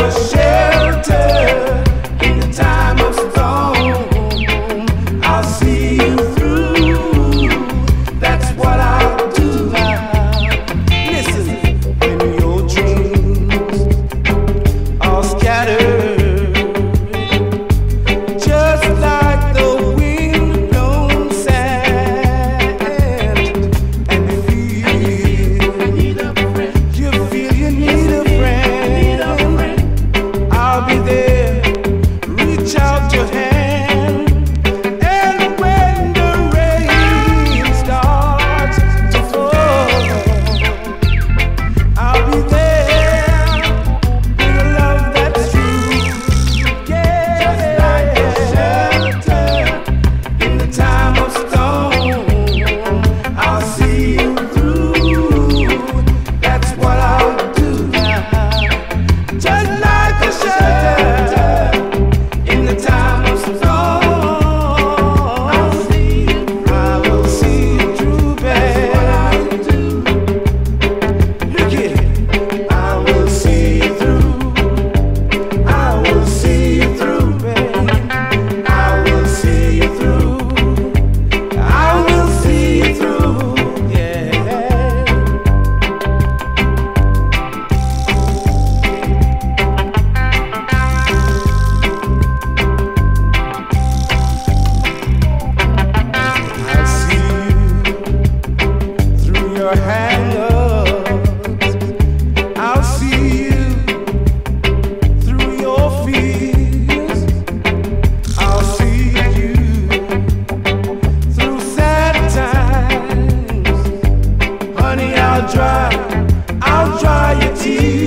the times.